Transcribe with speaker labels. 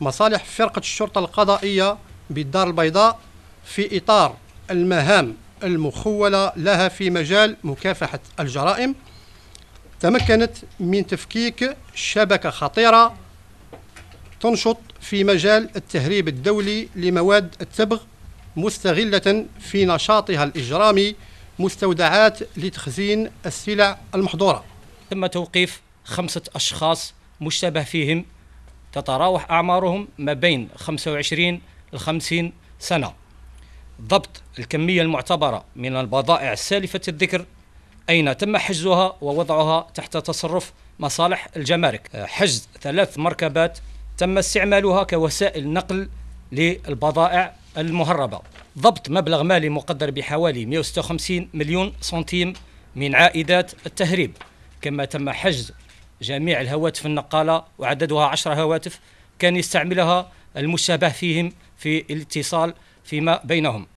Speaker 1: مصالح فرقة الشرطة القضائية بالدار البيضاء في إطار المهام المخولة لها في مجال مكافحة الجرائم. تمكنت من تفكيك شبكة خطيرة تنشط في مجال التهريب الدولي لمواد التبغ مستغلة في نشاطها الإجرامي مستودعات لتخزين السلع المحظورة.
Speaker 2: تم توقيف خمسة أشخاص مشتبه فيهم تتراوح أعمارهم ما بين 25 ل 50 سنة. ضبط الكمية المعتبرة من البضائع السالفة الذكر أين تم حجزها ووضعها تحت تصرف مصالح الجمارك؟ حجز ثلاث مركبات تم استعمالها كوسائل نقل للبضائع المهربة. ضبط مبلغ مالي مقدر بحوالي 156 مليون سنتيم من عائدات التهريب. كما تم حجز جميع الهواتف النقالة وعددها عشر هواتف كان يستعملها المشابه فيهم في الاتصال فيما بينهم.